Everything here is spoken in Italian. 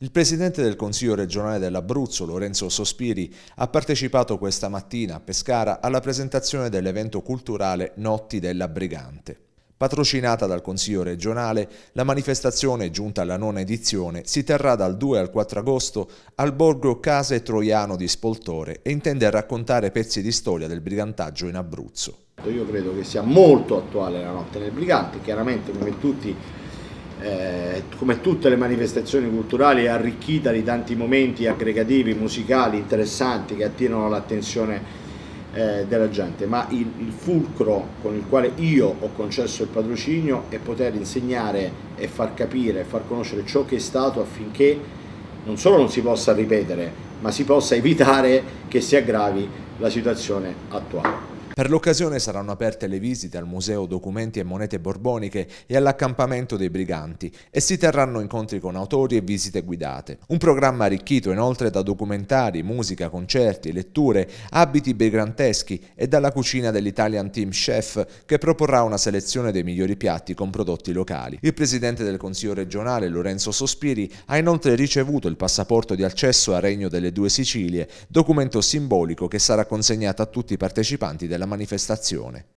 Il presidente del Consiglio regionale dell'Abruzzo, Lorenzo Sospiri, ha partecipato questa mattina a Pescara alla presentazione dell'evento culturale Notti della Brigante. Patrocinata dal Consiglio regionale, la manifestazione, giunta alla nona edizione, si terrà dal 2 al 4 agosto al borgo Case Troiano di Spoltore e intende raccontare pezzi di storia del brigantaggio in Abruzzo. Io credo che sia molto attuale la Notte del Brigante, chiaramente come tutti eh, come tutte le manifestazioni culturali è arricchita di tanti momenti aggregativi, musicali, interessanti che attirano l'attenzione eh, della gente, ma il, il, fulcro con il quale io ho concesso il patrocinio è poter insegnare e far capire, far conoscere ciò che è stato affinché non solo non si possa ripetere, ma si possa evitare che si aggravi la situazione attuale. Per l'occasione saranno aperte le visite al Museo Documenti e Monete Borboniche e all'accampamento dei Briganti e si terranno incontri con autori e visite guidate. Un programma arricchito inoltre da documentari, musica, concerti, letture, abiti briganteschi e dalla cucina dell'Italian Team Chef che proporrà una selezione dei migliori piatti con prodotti locali. Il presidente del Consiglio regionale Lorenzo Sospiri ha inoltre ricevuto il passaporto di accesso a Regno delle Due Sicilie, documento simbolico che sarà consegnato a tutti i partecipanti della manifestazione.